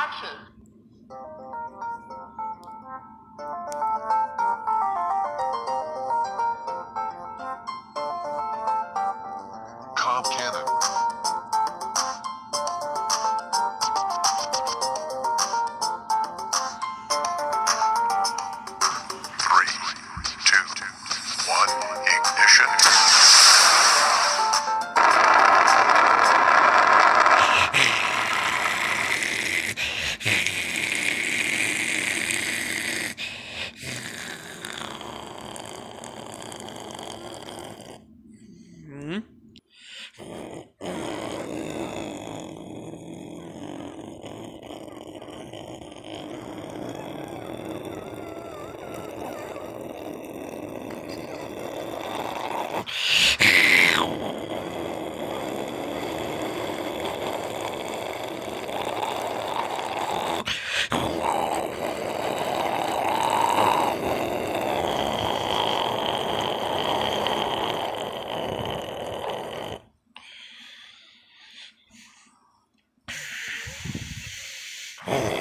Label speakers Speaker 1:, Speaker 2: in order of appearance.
Speaker 1: Action.
Speaker 2: Oh.